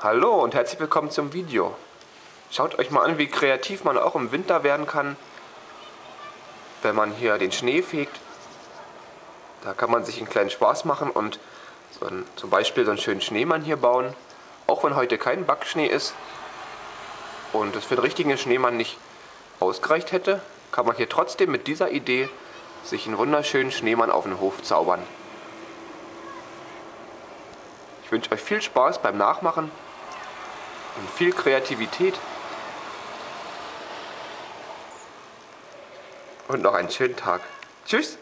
Hallo und herzlich willkommen zum Video. Schaut euch mal an, wie kreativ man auch im Winter werden kann, wenn man hier den Schnee fegt. Da kann man sich einen kleinen Spaß machen und so ein, zum Beispiel so einen schönen Schneemann hier bauen. Auch wenn heute kein Backschnee ist und es für den richtigen Schneemann nicht ausgereicht hätte, kann man hier trotzdem mit dieser Idee sich einen wunderschönen Schneemann auf den Hof zaubern. Ich wünsche euch viel Spaß beim Nachmachen und viel Kreativität. Und noch einen schönen Tag. Tschüss!